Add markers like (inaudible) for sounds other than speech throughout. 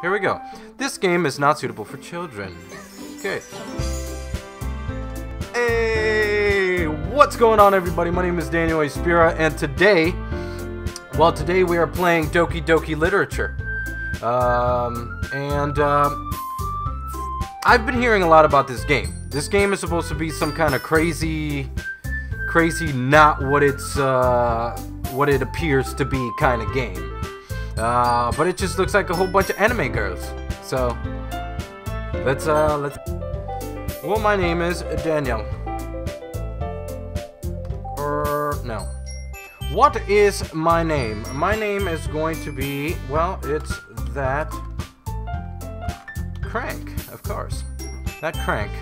Here we go. This game is not suitable for children. Okay. Hey, what's going on everybody? My name is Daniel Aizpurua and today, well today we are playing Doki Doki Literature. Um, and um, I've been hearing a lot about this game. This game is supposed to be some kind of crazy, crazy not what it's, uh, what it appears to be kind of game. Uh, but it just looks like a whole bunch of anime girls. So, let's, uh, let's... Well, my name is Daniel. Or, no. What is my name? My name is going to be, well, it's that... Crank, of course. That crank.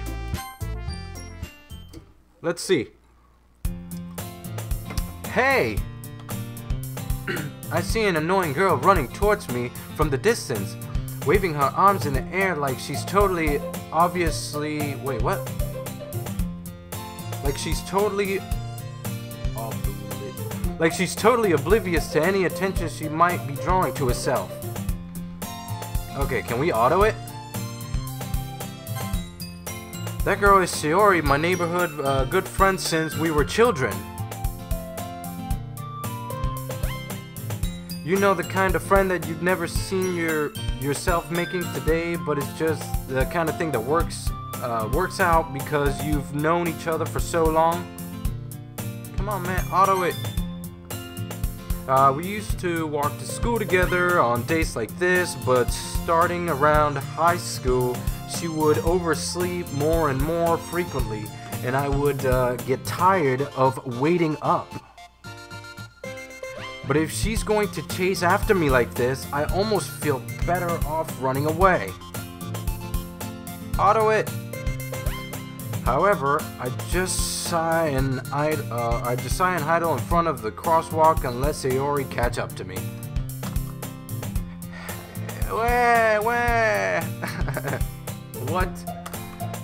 Let's see. Hey! (clears throat) I see an annoying girl running towards me from the distance, waving her arms in the air like she's totally, obviously, wait, what? Like she's totally, like she's totally oblivious to any attention she might be drawing to herself. Okay, can we auto it? That girl is Sayori, my neighborhood uh, good friend since we were children. You know the kind of friend that you've never seen your yourself making today, but it's just the kind of thing that works uh, works out because you've known each other for so long. Come on, man, auto it. Uh, we used to walk to school together on days like this, but starting around high school, she would oversleep more and more frequently, and I would uh, get tired of waiting up. But if she's going to chase after me like this, I almost feel better off running away. Auto it. However, I just sigh and I uh, I just sigh and idle in front of the crosswalk and let Sayori catch up to me. Where, where? (laughs) what?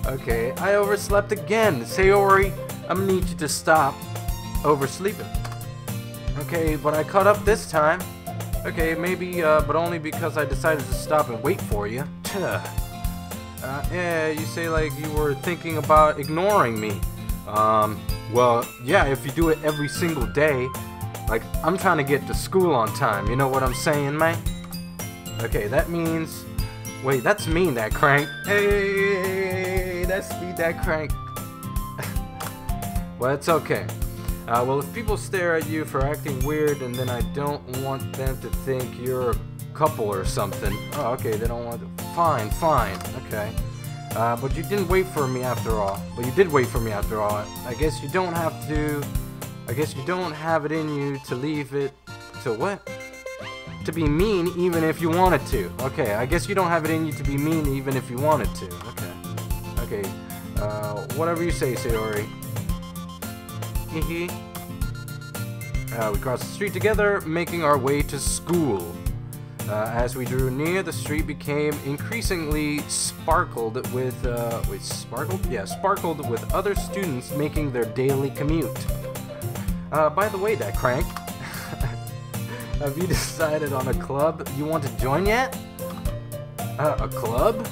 Okay, I overslept again. Sayori, I'm gonna need you to stop oversleeping. Okay, but I caught up this time. Okay, maybe, uh, but only because I decided to stop and wait for you. Tuh. Uh, yeah, you say like you were thinking about ignoring me. Um, well, yeah, if you do it every single day, like, I'm trying to get to school on time, you know what I'm saying, man? Okay, that means, wait, that's mean, that crank. Hey, that's me, that crank. (laughs) well, it's okay. Uh, well, if people stare at you for acting weird and then I don't want them to think you're a couple or something. Oh, okay, they don't want to. Fine, fine, okay. Uh, but you didn't wait for me after all. But you did wait for me after all. I guess you don't have to. I guess you don't have it in you to leave it. To what? To be mean even if you wanted to. Okay, I guess you don't have it in you to be mean even if you wanted to. Okay. Okay. Uh, whatever you say, Sayori. Uh, we crossed the street together, making our way to school. Uh, as we drew near, the street became increasingly sparkled with, uh, wait, sparkled? Yeah, sparkled with other students making their daily commute. Uh, by the way, that crank, (laughs) have you decided on a club you want to join yet? Uh, a club?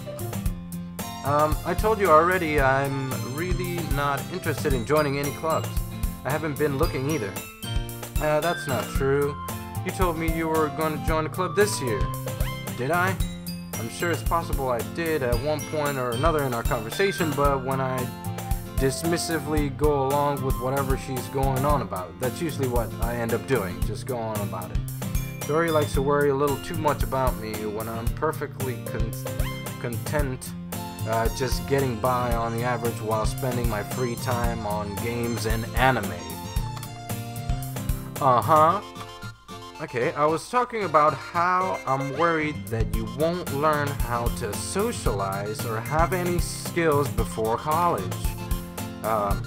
Um, I told you already I'm really not interested in joining any clubs. I haven't been looking either. Uh, that's not true. You told me you were going to join a club this year. Did I? I'm sure it's possible I did at one point or another in our conversation, but when I dismissively go along with whatever she's going on about, that's usually what I end up doing, just go on about it. Sayori likes to worry a little too much about me when I'm perfectly con content uh, just getting by on the average while spending my free time on games and anime. Uh-huh. Okay, I was talking about how I'm worried that you won't learn how to socialize or have any skills before college. Um,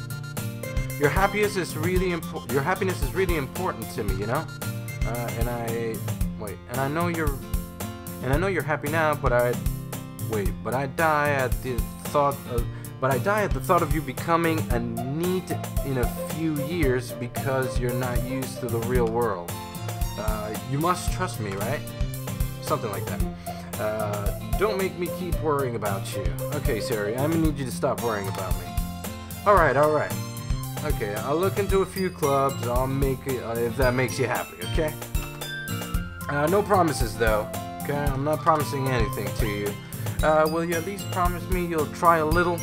your happiness is really important. Your happiness is really important to me, you know. Uh, and I wait, and I know you're, and I know you're happy now, but I Wait, but I die at the thought of but I die at the thought of you becoming a NEET in a few years because you're not used to the real world. Uh, you must trust me, right? Something like that. Uh, don't make me keep worrying about you. Okay, Sayori, I'm gonna need you to stop worrying about me. Alright, alright. Okay, I'll look into a few clubs. I'll make it uh, if that makes you happy, okay? Uh, no promises, though. Okay, I'm not promising anything to you. Uh, will you at least promise me you'll try a little?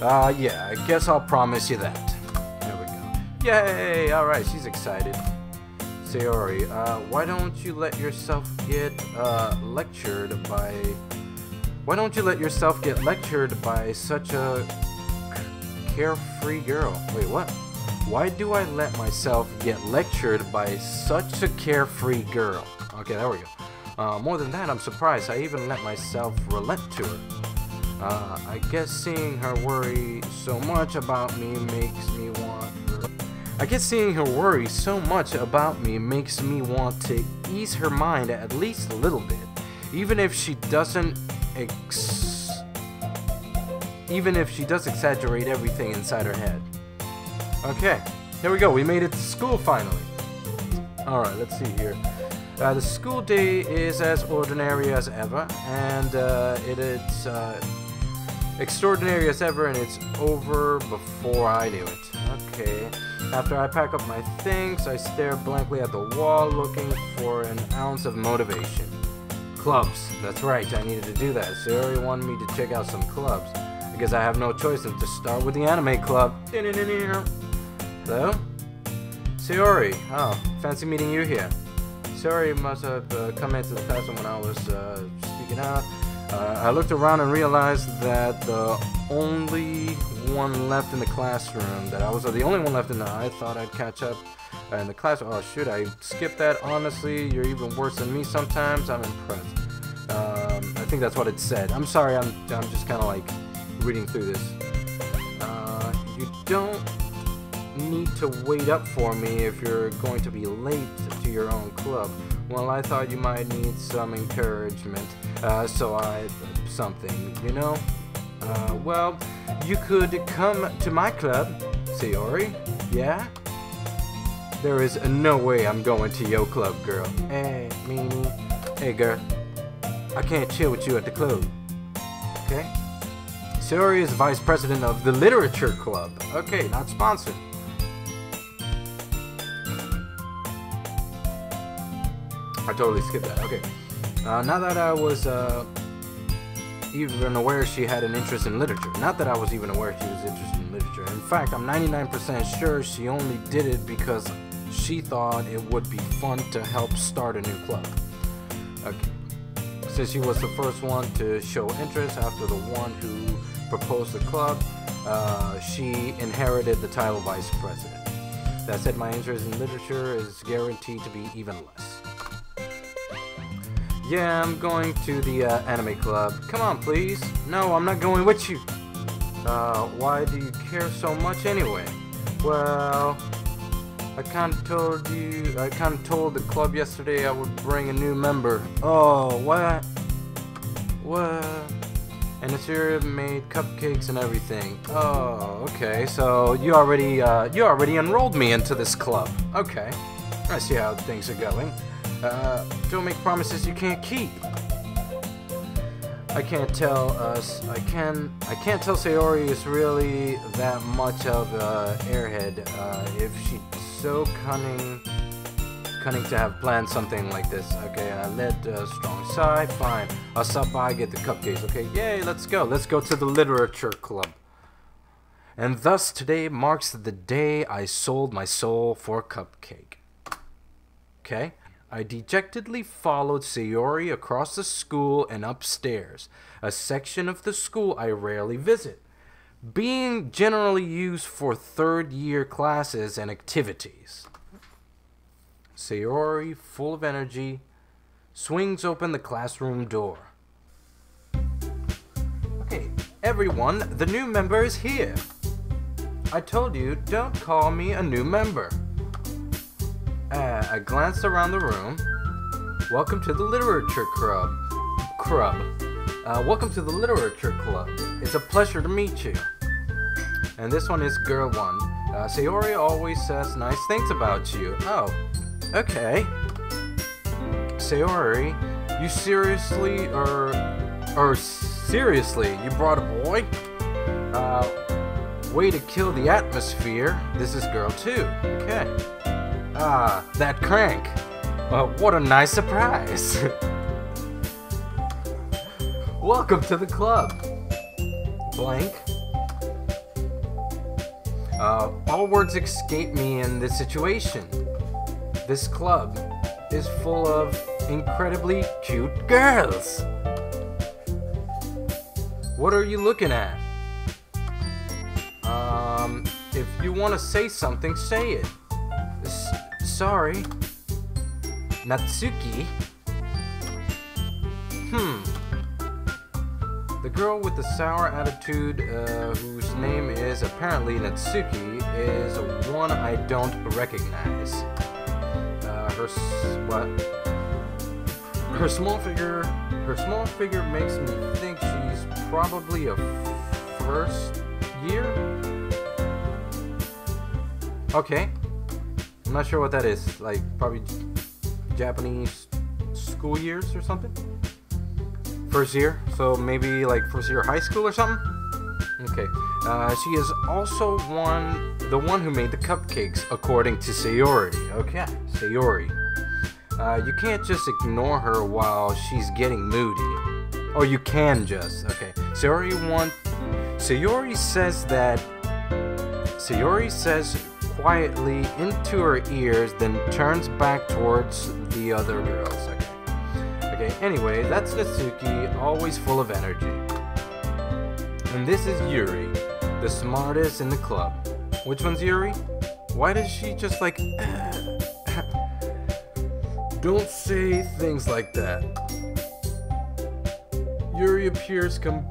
Uh, yeah, I guess I'll promise you that. There we go. Yay! Alright, she's excited. Sayori, uh, why don't you let yourself get, uh, lectured by... Why don't you let yourself get lectured by such a carefree girl? Wait, what? Why do I let myself get lectured by such a carefree girl? Okay, there we go. Uh, more than that, I'm surprised I even let myself relent to her. Uh, I guess seeing her worry so much about me makes me want her. I guess seeing her worry so much about me makes me want to ease her mind at least a little bit, even if she doesn't ex. Even if she does exaggerate everything inside her head. Okay, here we go. We made it to school finally. Alright, let's see here. Uh, the school day is as ordinary as ever, and uh, it is uh, extraordinary as ever, and it's over before I knew it. Okay. After I pack up my things, I stare blankly at the wall, looking for an ounce of motivation. Clubs. That's right, I needed to do that. Sayori wanted me to check out some clubs. Because I have no choice than to start with the anime club. Hello? Sayori. Oh, fancy meeting you here. Sayori must have uh, come into the classroom when I was uh, speaking out. Uh, I looked around and realized that the only one left in the classroom, that I was the only one left in the, I thought I'd catch up uh, in the classroom. Oh shoot, I skipped that. Honestly, you're even worse than me sometimes. I'm impressed. Um, I think that's what it said. I'm sorry, I'm, I'm just kind of like reading through this. Uh, you don't need to wait up for me if you're going to be late to your own club. Well, I thought you might need some encouragement, uh, so I... something, you know? Uh, well, you could come to my club, Sayori, yeah? There is no way I'm going to your club, girl. Hey, Mimi. Hey, girl. I can't chill with you at the club. Okay? Sayori is vice president of the Literature Club. Okay, not sponsored. Totally skipped that. Okay. Uh, now that I was uh, even aware she had an interest in literature. Not that I was even aware she was interested in literature. In fact, I'm 99% sure she only did it because she thought it would be fun to help start a new club. Okay. Since she was the first one to show interest after the one who proposed the club, uh, she inherited the title of vice president. That said, my interest in literature is guaranteed to be even less. Yeah, I'm going to the uh, anime club. Come on, please. No, I'm not going with you. Uh, why do you care so much anyway? Well, I kinda told you, I kinda told the club yesterday I would bring a new member. Oh, what? What? And Assyria made cupcakes and everything. Oh, okay. So you already, uh, you already enrolled me into this club. Okay. I see how things are going. Uh, don't make promises you can't keep. I can't tell us. I can. I can't tell Sayori is really that much of a airhead. Uh, if she's so cunning, cunning to have planned something like this. Okay, I let a strong side. Fine. I'll stop by get the cupcakes. Okay, yay! Let's go. Let's go to the literature club. And thus today marks the day I sold my soul for a cupcake. Okay. I dejectedly followed Sayori across the school and upstairs, a section of the school I rarely visit, being generally used for third year classes and activities. Sayori, full of energy, swings open the classroom door. Okay, everyone, the new member is here. I told you, don't call me a new member. Uh, I glanced around the room. Welcome to the Literature Club. Club. Uh, welcome to the Literature Club. It's a pleasure to meet you. And this one is Girl 1. Uh, Sayori always says nice things about you. Oh, okay. Sayori, you seriously are Or seriously, you brought a boy? Uh, way to kill the atmosphere. This is girl two. Okay. Ah, that crank. What a nice surprise. (laughs) Welcome to the club. Blank. Uh, all words escape me in this situation. This club is full of incredibly cute girls. What are you looking at? Um, if you want to say something, say it. Sorry. Natsuki? Hmm. The girl with the sour attitude, uh, whose name is apparently Natsuki, is one I don't recognize. Uh, her what? Her small figure, her small figure makes me think she's probably a first year. Okay, I'm not sure what that is. Like probably Japanese school years or something. First year, so maybe like first year high school or something. Okay. Uh, she is also one, the one who made the cupcakes, according to Sayori. Okay, Sayori. Uh, you can't just ignore her while she's getting moody. Or you can just. Okay. Sayori want. Sayori says that. Sayori says quietly into her ears, then turns back towards the other girls. Okay. Okay. Anyway, that's Natsuki, always full of energy. And this is Yuri, the smartest in the club. Which one's Yuri? Why does she just like. (coughs) Don't say things like that. Yuri appears com.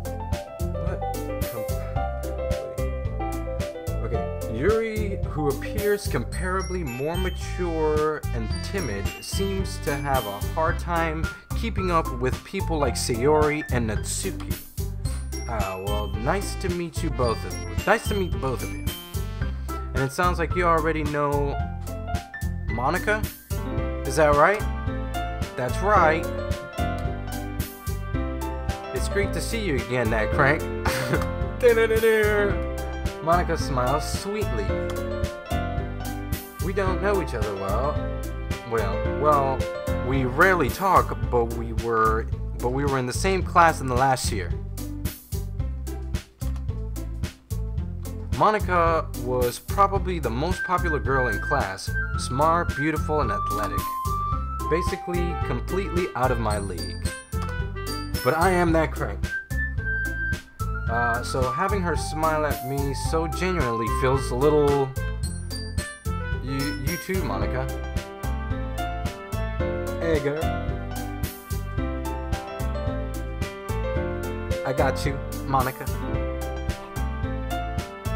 Yuri, who appears comparably more mature and timid, seems to have a hard time keeping up with people like Sayori and Natsuki. Ah, well, nice to meet you both of. Nice to meet both of you. And it sounds like you already know Monika? Is that right? That's right. It's great to see you again, that crank. (laughs) Monika smiles sweetly. We don't know each other well. Well, well, we rarely talk, but we were but we were in the same class in the last year. Monika was probably the most popular girl in class, smart, beautiful, and athletic. Basically, completely out of my league. But I am that crank. Uh, so having her smile at me so genuinely feels a little. You, you too, Monika. Hey, girl. I got you, Monika.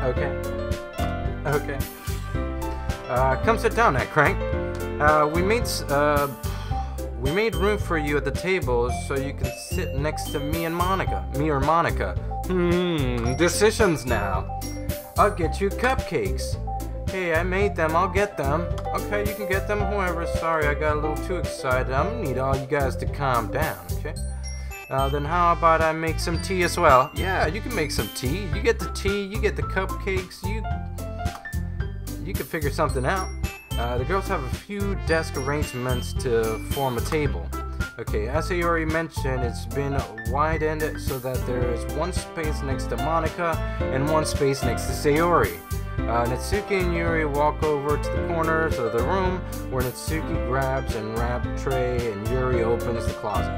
Okay. Okay. Uh, come sit down, that crank. Uh, we made uh, we made room for you at the table so you can sit next to me and Monika. Me or Monika. Hmm. Decisions now. I'll get you cupcakes. Hey, I made them. I'll get them. Okay, you can get them. Whoever. Sorry, I got a little too excited. I'm gonna need all you guys to calm down. Okay. Uh, then how about I make some tea as well? Yeah, you can make some tea. You get the tea, you get the cupcakes, you you can figure something out. Uh, the girls have a few desk arrangements to form a table. Okay, as I already mentioned, it's been widened so that there is one space next to Monika and one space next to Sayori. Uh, Natsuki and Yuri walk over to the corners of the room where Natsuki grabs and wrap tray and Yuri opens the closet.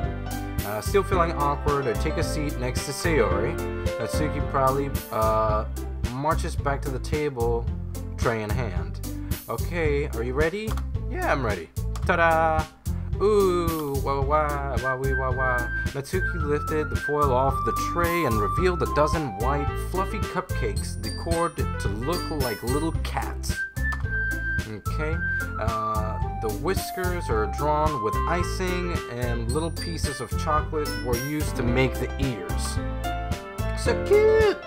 Uh, still feeling awkward, I take a seat next to Sayori. Natsuki proudly uh, marches back to the table, tray in hand. Okay, are you ready? Yeah, I'm ready. Ta-da! Ooh, wah wah wah wee wah wah. Natsuki lifted the foil off the tray and revealed a dozen white, fluffy cupcakes decored to look like little cats. Okay, uh, the whiskers are drawn with icing, and little pieces of chocolate were used to make the ears. So cute!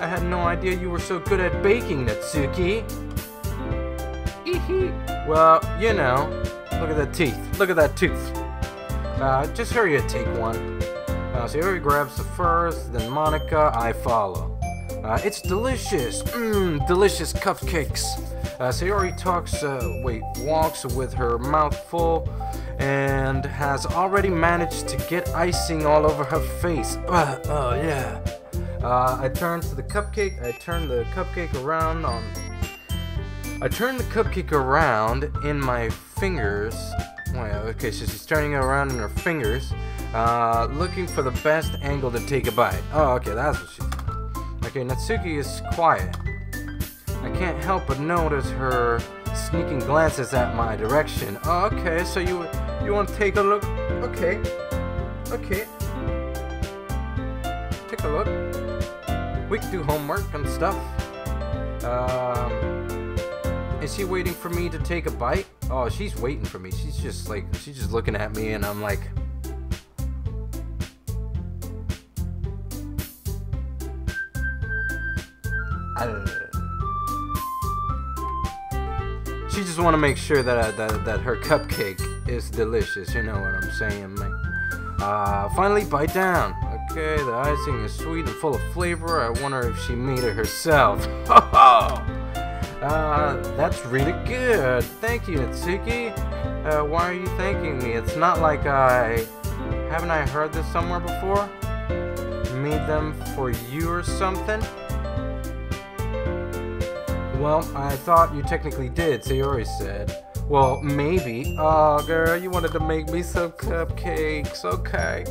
I had no idea you were so good at baking, Natsuki. Well, you know, look at the teeth. Look at that tooth. Uh, just hurry and take one. Uh, Sayori grabs the first, then Monika, I follow. Uh, it's delicious. Mmm, delicious cupcakes. Uh, Sayori talks, uh, wait, walks with her mouth full and has already managed to get icing all over her face. Uh, oh, yeah. Uh, I turn to the cupcake. I turn the cupcake around on. I turn the cupcake around in my fingers. Wait, okay, so she's turning it around in her fingers, uh, looking for the best angle to take a bite. Oh, okay, that's what she's. doing. Okay, Natsuki is quiet. I can't help but notice her sneaking glances at my direction. Oh, okay, so you you want to take a look? Okay, okay. Take a look. We can do homework and stuff. Um, is she waiting for me to take a bite? Oh, she's waiting for me. She's just like she's just looking at me, and I'm like. She just want to make sure that, uh, that that her cupcake is delicious. You know what I'm saying, man. Uh, finally, bite down. Okay, the icing is sweet and full of flavor. I wonder if she made it herself. (laughs) uh, that's really good. Thank you, Natsuki. Uh, why are you thanking me? It's not like I... Haven't I heard this somewhere before? Made them for you or something? Well, I thought you technically did, Sayori said. Well, maybe. Oh, girl, you wanted to make me some cupcakes. Okay.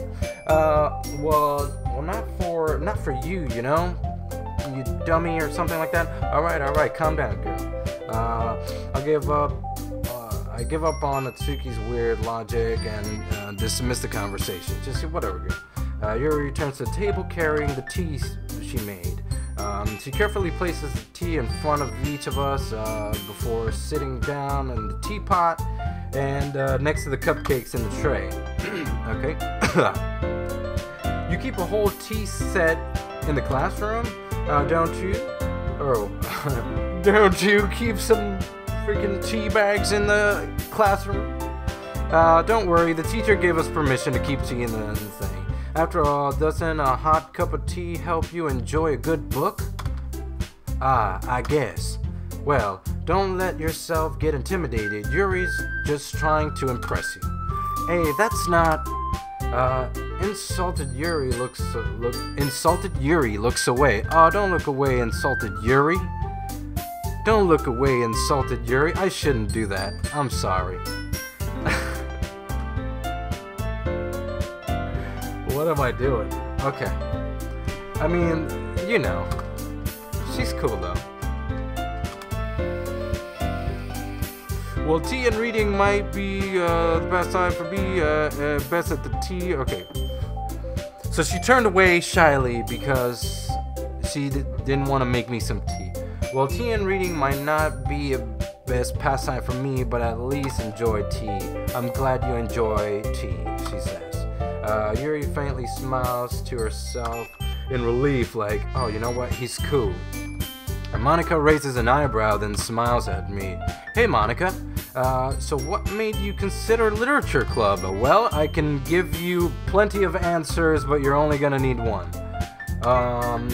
Uh, well, well, not for, not for you, you know? You dummy or something like that. All right, all right, calm down, girl. Uh, I'll give up. Uh, I give up on Atsuki's weird logic and uh, dismiss the conversation. Just whatever, girl. Uh, Yuri returns to the table carrying the tea she made. Um, she carefully places the tea in front of each of us uh, before sitting down in the teapot and uh, next to the cupcakes in the tray. (clears throat) okay. (coughs) you keep a whole tea set in the classroom, uh, don't you? Oh, (laughs) don't you keep some freaking tea bags in the classroom? Uh, don't worry, the teacher gave us permission to keep tea in the, in the thing. After all, doesn't a hot cup of tea help you enjoy a good book? Ah, I guess. Well, don't let yourself get intimidated. Yuri's just trying to impress you. Hey, that's not. Uh, insulted Yuri looks uh, look. Insulted Yuri looks away. Oh, don't look away, insulted Yuri. Don't look away, insulted Yuri. I shouldn't do that. I'm sorry. (laughs) what am I doing? Okay. I mean, you know. She's cool though. Well, tea and reading might be uh, the best time for me. Uh, uh, best at the tea. Okay. So she turned away shyly because she didn't want to make me some tea. Well, tea and reading might not be a best pastime for me, but at least enjoy tea. I'm glad you enjoy tea, she says. Uh, Yuri faintly smiles to herself in relief, like, oh, you know what? He's cool. And Monika raises an eyebrow, then smiles at me. Hey, Monika. Uh, so what made you consider literature club? Well, I can give you plenty of answers, but you're only gonna need one. Um,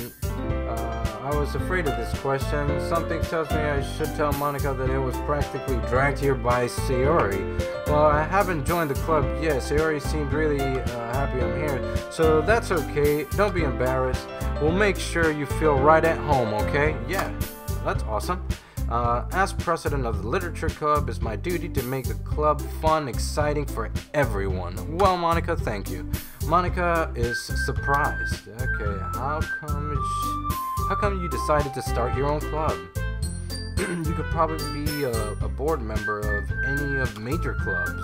I was afraid of this question. Something tells me I should tell Monika that it was practically dragged here by Sayori. Well, I haven't joined the club yet. Sayori seemed really uh, happy I'm here, so that's okay. Don't be embarrassed. We'll make sure you feel right at home, okay? Yeah, that's awesome. Uh, as president of the Literature Club, it's my duty to make the club fun, exciting for everyone. Well, Monika, thank you. Monika is surprised. Okay, how come how come you decided to start your own club? (clears throat) you could probably be a, a, board member of any of major clubs.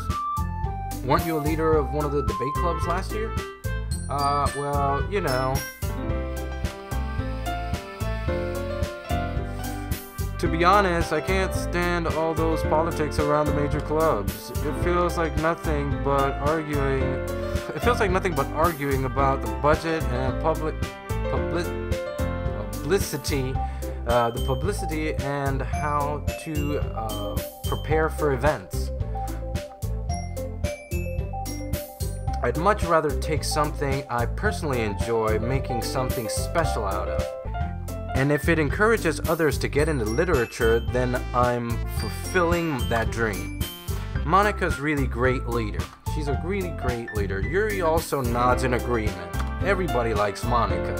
Weren't you a leader of one of the debate clubs last year? Uh, well, you know. To be honest, I can't stand all those politics around the major clubs. It feels like nothing but arguing. It feels like nothing but arguing about the budget and public public publicity, uh, the publicity and how to uh, prepare for events. I'd much rather take something I personally enjoy making something special out of. And if it encourages others to get into literature, then I'm fulfilling that dream. Monika's really great leader. She's a really great leader. Yuri also nods in agreement. Everybody likes Monika.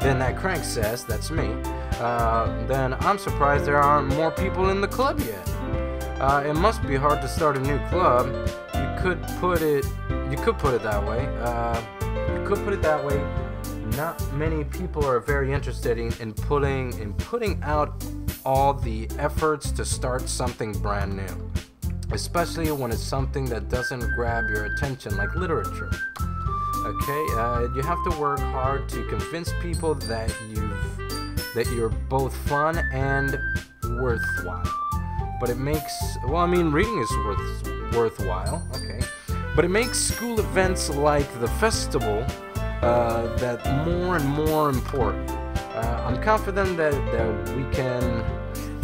Then that crank says, that's me. Uh, then I'm surprised there aren't more people in the club yet. Uh, it must be hard to start a new club. You could put it, you could put it that way. Uh, you could put it that way. Not many people are very interested in, in putting in putting out all the efforts to start something brand new, especially when it's something that doesn't grab your attention like literature. Okay, uh, you have to work hard to convince people that you've that you're both fun and worthwhile. But it makes well, I mean, reading is worth worthwhile. Okay, but it makes school events like the festival uh, that more and more important. Uh, I'm confident that, that we can.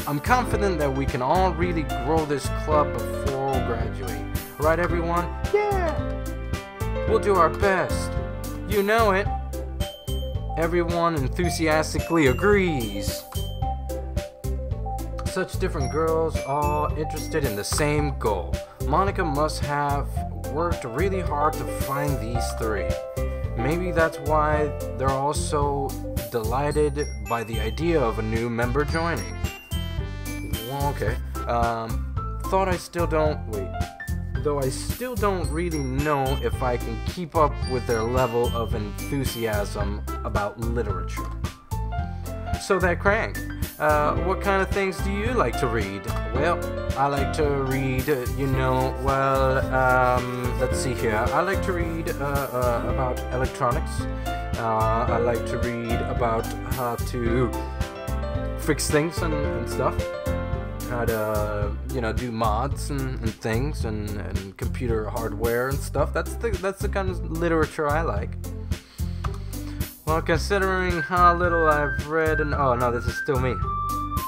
I'm confident that we can all really grow this club before we graduate. Right, everyone? Yeah. We'll do our best. You know it. Everyone enthusiastically agrees. Such different girls, all interested in the same goal. Monika must have worked really hard to find these three. Maybe that's why they're all so delighted by the idea of a new member joining. Well, okay. Um, thought I still don't. Wait. Though I still don't really know if I can keep up with their level of enthusiasm about literature. So that crank. Uh, what kind of things do you like to read? Well, I like to read, uh, you know, well, um, let's see here. I like to read uh, uh, about electronics. Uh, I like to read about how to fix things and, and stuff. How to, you know, do mods and, and things and, and computer hardware and stuff. That's the that's the kind of literature I like. Well, considering how little I've read and oh no, this is still me.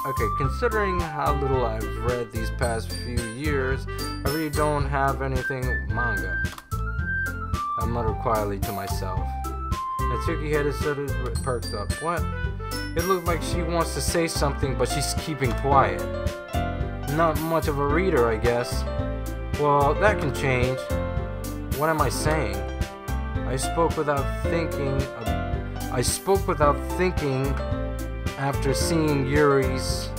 Okay, considering how little I've read these past few years, I really don't have anything manga. I mutter quietly to myself. Natsuki head is sort of perked up. What? It looked like she wants to say something, but she's keeping quiet. Not much of a reader, I guess. Well, that can change. What am I saying? I spoke without thinking I spoke without thinking after seeing Yuri's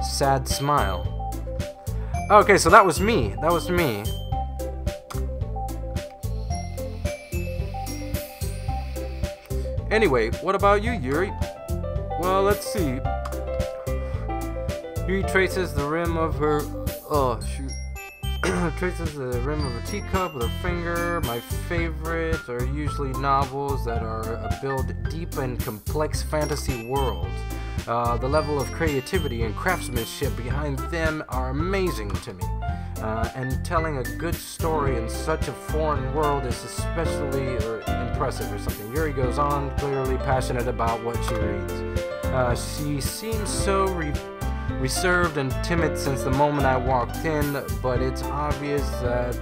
sad smile. Okay, so that was me. That was me. Anyway, what about you, Yuri? Well, let's see. Yuri traces the rim of her. Oh, shoot. Traces the rim of a teacup with a finger. My favorites are usually novels that are uh, build deep and complex fantasy worlds. Uh, the level of creativity and craftsmanship behind them are amazing to me. Uh, and telling a good story in such a foreign world is especially or impressive or something. Yuri goes on, clearly passionate about what she reads. Uh, she seems so reserved and timid since the moment I walked in, but it's obvious that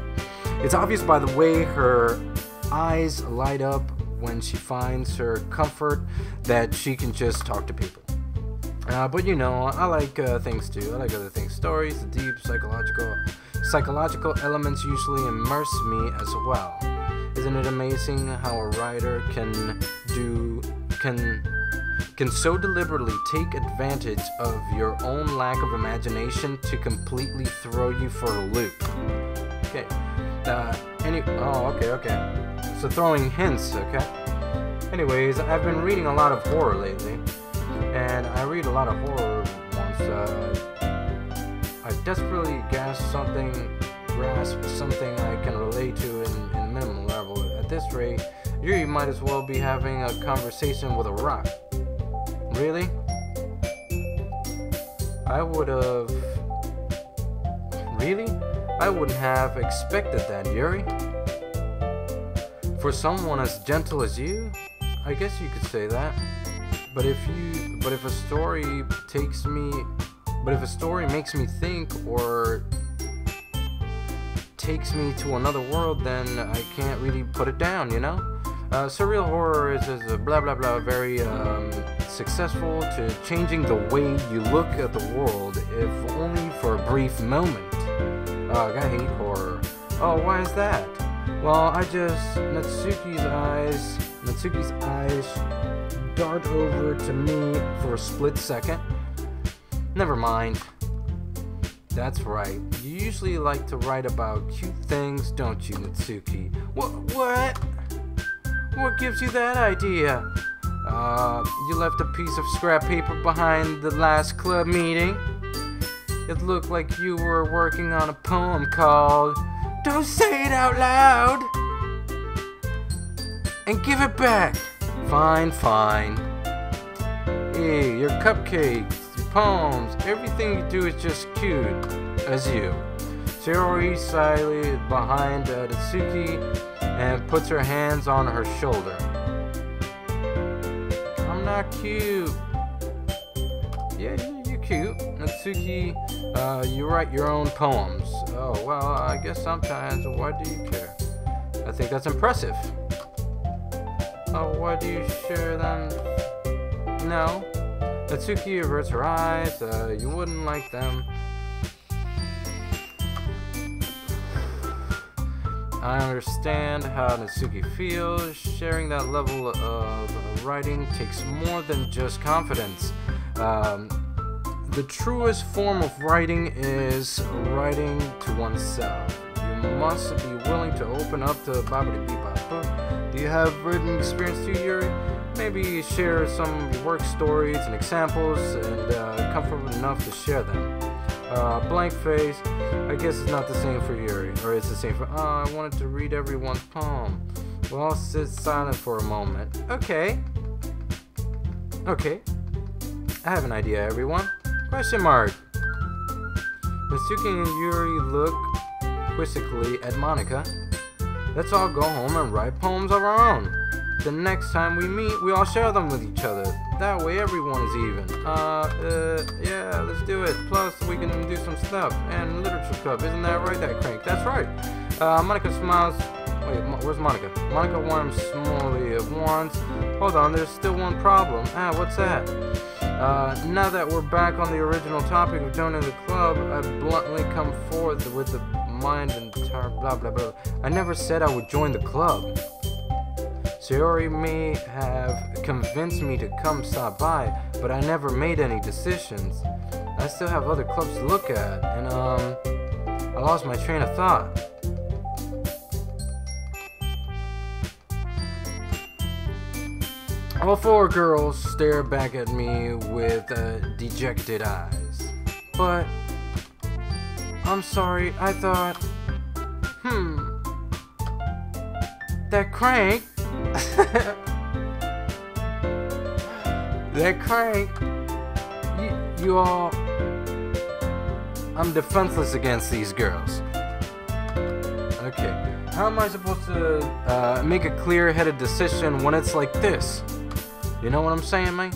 it's obvious by the way her eyes light up when she finds her comfort that she can just talk to people. Uh, but you know, I like uh, things too. I like other things. Stories, the deep psychological psychological elements usually immerse me as well. Isn't it amazing how a writer can do can can so deliberately take advantage of your own lack of imagination to completely throw you for a loop. Okay. Uh, any. Oh, okay, okay. So throwing hints, okay. Anyways, I've been reading a lot of horror lately, and I read a lot of horror once. Uh, I desperately grasp something, grasp something I can relate to in, in minimal level. At this rate, you might as well be having a conversation with a rock. Really? I would have. Really? I wouldn't have expected that, Yuri. For someone as gentle as you, I guess you could say that. But if you, but if a story takes me, but if a story makes me think or takes me to another world, then I can't really put it down, you know? Uh, surreal horror is, is a blah blah blah very um, successful to changing the way you look at the world, if only for a brief moment. Ugh, I hate horror. Oh, why is that? Well, I just Natsuki's eyes, Natsuki's eyes dart over to me for a split second. Never mind. That's right. You usually like to write about cute things, don't you, Natsuki? What? What? What gives you that idea? Uh, you left a piece of scrap paper behind the last club meeting. It looked like you were working on a poem called Don't Say It Out Loud! And give it back! Fine, fine. Hey, your cupcakes, your poems, everything you do is just cute. As you. Sayori slyly behind uh, Natsuki and puts her hands on her shoulder. I'm not cute. Yeah, you're cute. Natsuki, uh, you write your own poems. Oh, well, I guess sometimes. Why do you care? I think that's impressive. Oh, why do you share them? No. Natsuki averts her eyes. Uh, you wouldn't like them. I understand how Natsuki feels. Sharing that level of writing takes more than just confidence. Um, the truest form of writing is writing to oneself. You must be willing to open up to Babidi. Do you have written experience too, Yuri? Maybe share some of your work stories and examples and uh, comfortable enough to share them. Uh, blank face. I guess it's not the same for Yuri, or it's the same for. Oh, I wanted to read everyone's poem. Well, I'll sit silent for a moment. Okay. Okay. I have an idea, everyone. Question mark. Natsuki and Yuri look quizzically at Monika. Let's all go home and write poems of our own. The next time we meet, we all share them with each other. That way everyone is even. Uh, uh, yeah, let's do it. Plus, we can do some stuff. And literature club, isn't that right, that crank? That's right. Uh, Monika smiles. Wait, where's Monika? Monika warms at once. Hold on, there's still one problem. Ah, what's that? Uh, now that we're back on the original topic of joining the club, I bluntly come forth with the mind and blah blah blah. I never said I would join the club. Sayori may have convinced me to come stop by, but I never made any decisions. I still have other clubs to look at, and um, I lost my train of thought. All four girls stare back at me with uh, dejected eyes. But, I'm sorry, I thought, hmm, that crank that crank, you, you all. I'm defenseless against these girls. Okay, how am I supposed to uh, make a clear-headed decision when it's like this? You know what I'm saying, man?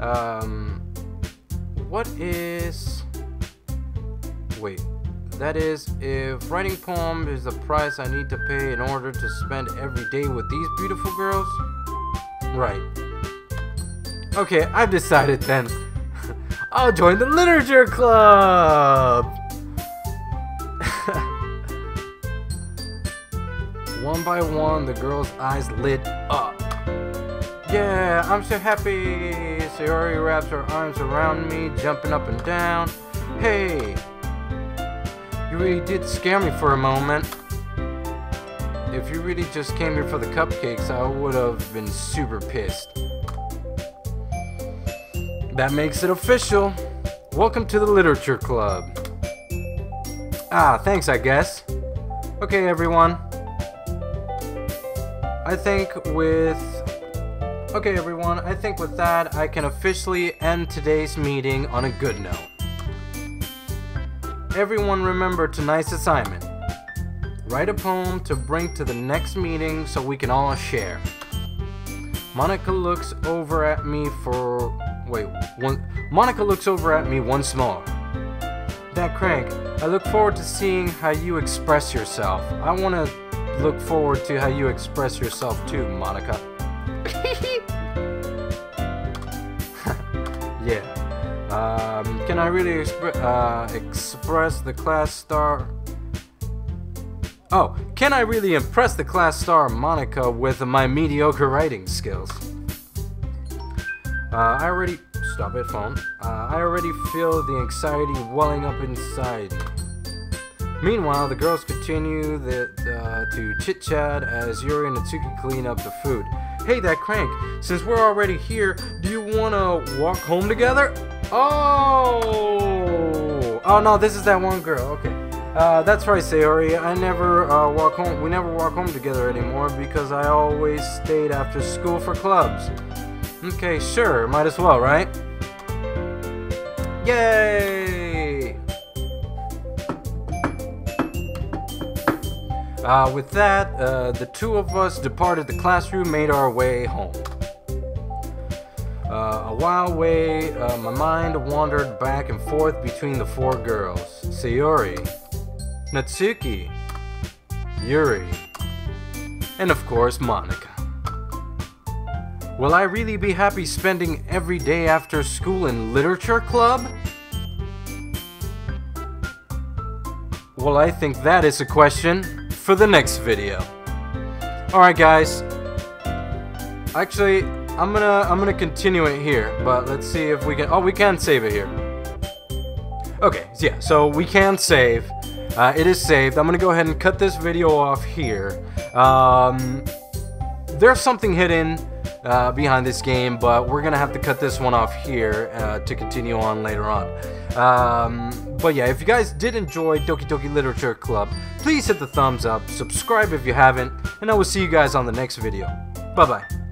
Um, what is? Wait. That is, if writing poem is the price I need to pay in order to spend every day with these beautiful girls? Right. Okay, I've decided then. (laughs) I'll join the literature club! (laughs) one by one, the girl's eyes lit up. Yeah, I'm so happy. Sayori wraps her arms around me, jumping up and down. Hey, you really did scare me for a moment. If you really just came here for the cupcakes, I would have been super pissed. That makes it official. Welcome to the Literature Club. Ah, thanks, I guess. Okay, everyone. I think with... Okay, everyone, I think with that, I can officially end today's meeting on a good note. Everyone remember tonight's assignment. Write a poem to bring to the next meeting so we can all share. Monika looks over at me for... Wait, one... Monika looks over at me once more. that crank. I look forward to seeing how you express yourself. I want to look forward to how you express yourself too, Monika. (laughs) (laughs) yeah. Um, can I really uh, express the class star? Oh, can I really impress the class star Monika with my mediocre writing skills? Uh, I already stop it, phone. Uh, I already feel the anxiety welling up inside me. Meanwhile, the girls continue the, uh, to chit chat as Yuri and Natsuki clean up the food. Hey, that crank, since we're already here, do you want to walk home together? Oh! Oh no, this is that one girl, okay. Uh, that's right, Sayori. I never uh, walk home. We never walk home together anymore because I always stayed after school for clubs. Okay, sure. Might as well, right? Yay! Uh, with that, uh, the two of us departed the classroom, made our way home. Uh, a while away, uh, my mind wandered back and forth between the four girls Sayori, Natsuki, Yuri, and of course, Monika. Will I really be happy spending every day after school in literature club? Well, I think that is a question for the next video. Alright guys. Actually, I'm gonna I'm gonna continue it here, but let's see if we can oh we can save it here. Okay, yeah, so we can save. Uh, it is saved. I'm gonna go ahead and cut this video off here. Um, there's something hidden uh, behind this game, but we're gonna have to cut this one off here uh, to continue on later on. Um, but yeah, if you guys did enjoy Doki Doki Literature Club, please hit the thumbs up, subscribe if you haven't, and I will see you guys on the next video. Bye bye.